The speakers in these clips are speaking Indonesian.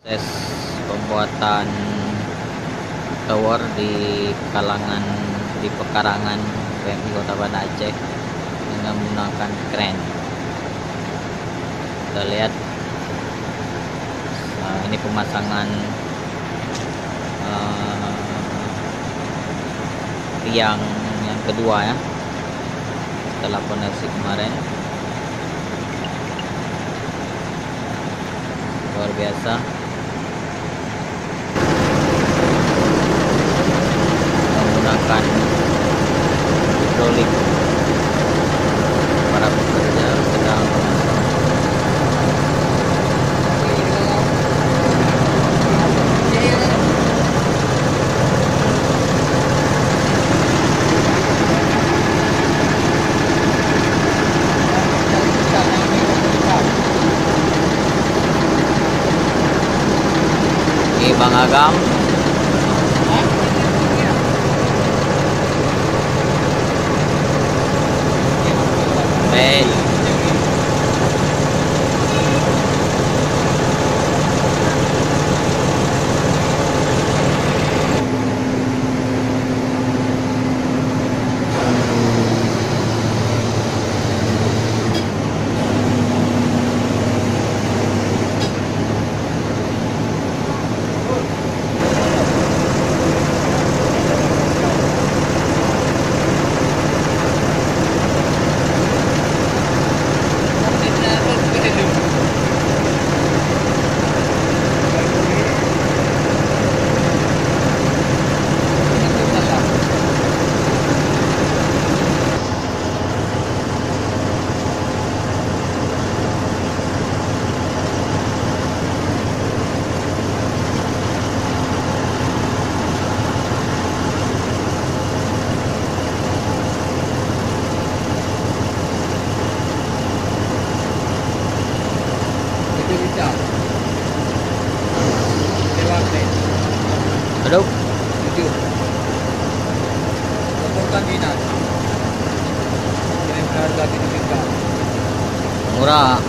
proses pembuatan tower di kalangan di pekarangan PMI Kota Banda Aceh dengan menggunakan kren. Kita lihat nah, ini pemasangan uh, tiang yang kedua ya setelah fondasi kemarin. Luar biasa Bang Agam Itu. Dinas. Kirim juga. Murah.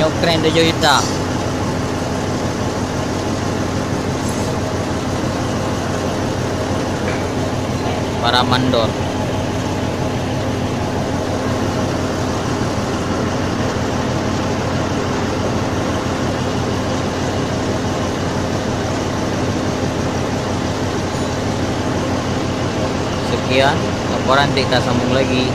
Nyok keren 7 juta. Para mandor. Sekian laporan kita sambung lagi.